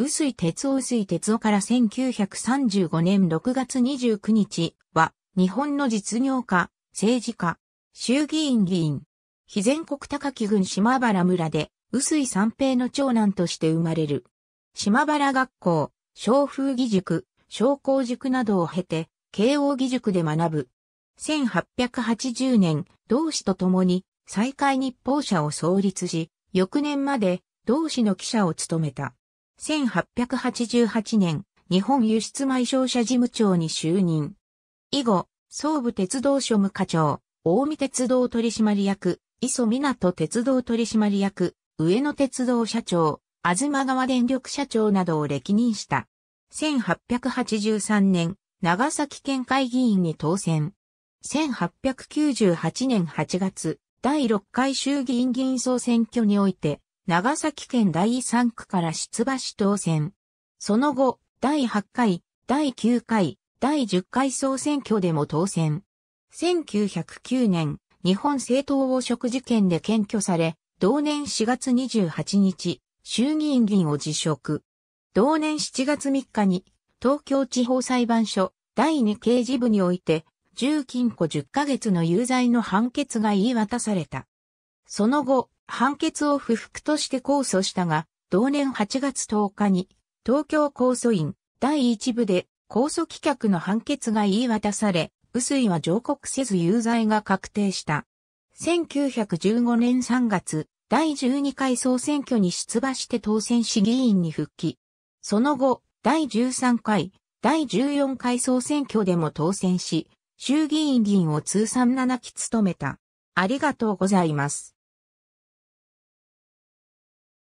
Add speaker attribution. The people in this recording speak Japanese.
Speaker 1: 薄井哲夫薄井哲夫から1935年6月29日は、日本の実業家、政治家、衆議院議員、非全国高木郡島原村で、薄井三平の長男として生まれる。島原学校、小風義塾、小工塾などを経て、慶応義塾で学ぶ。1880年、同志と共に、再開日報社を創立し、翌年まで、同志の記者を務めた。1888年、日本輸出埋商社事務長に就任。以後、総武鉄道所務課長、大見鉄道取締役、磯港鉄道取締役、上野鉄道社長、東川電力社長などを歴任した。1883年、長崎県会議員に当選。1898年8月、第6回衆議院議員総選挙において、長崎県第3区から出馬し当選。その後、第8回、第9回、第10回総選挙でも当選。1909年、日本政党汚職事件で検挙され、同年4月28日、衆議院議員を辞職。同年7月3日に、東京地方裁判所第2刑事部において、重禁錮10ヶ月の有罪の判決が言い渡された。その後、判決を不服として控訴したが、同年8月10日に、東京控訴院第1部で控訴棄却の判決が言い渡され、臼井は上告せず有罪が確定した。1915年3月、第12回総選挙に出馬して当選し議員に復帰。その後、第13回、第14回総選挙でも当選し、衆議院議員を通算7期務めた。ありがとうございます。